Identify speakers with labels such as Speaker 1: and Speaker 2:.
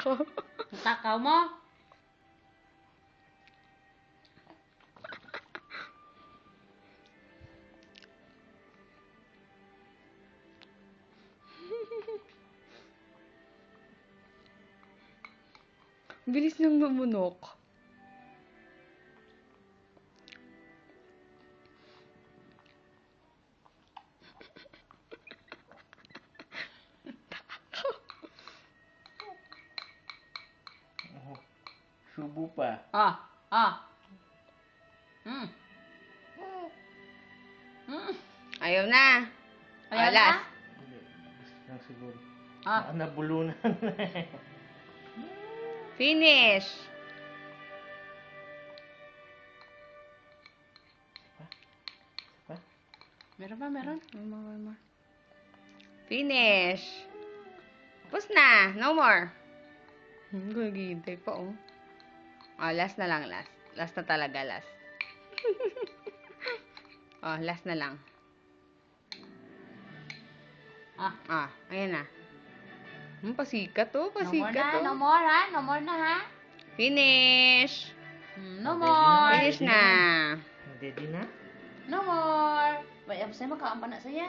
Speaker 1: Takaw.
Speaker 2: Takaw mo?
Speaker 1: Bilis niyang lumunok.
Speaker 3: Subo pa.
Speaker 2: Ah, ah. Hmm. Hmm.
Speaker 1: Ayaw na.
Speaker 2: Ayaw
Speaker 1: last.
Speaker 2: na?
Speaker 3: Hindi, gusto lang siguro.
Speaker 2: Ah.
Speaker 3: Ah, nabulunan.
Speaker 1: Finish.
Speaker 3: pa?
Speaker 2: Meron ba, meron?
Speaker 1: One more, one more. Finish. Tapos na. No more. Hmm, gagihintay pa, oh. Oh, last na lang, last. Last na talaga, last. oh, last na lang.
Speaker 2: Ah.
Speaker 1: Ah, ayan na. Hmm, pasikat, oh.
Speaker 2: No more
Speaker 1: Pasikat,
Speaker 2: na, no
Speaker 1: oh.
Speaker 2: more ha? No more na ha?
Speaker 1: Finish.
Speaker 2: Hmm, No more.
Speaker 1: Finish na.
Speaker 3: Ready na?
Speaker 2: No more. Bayan sa'yo, makaampan na saya.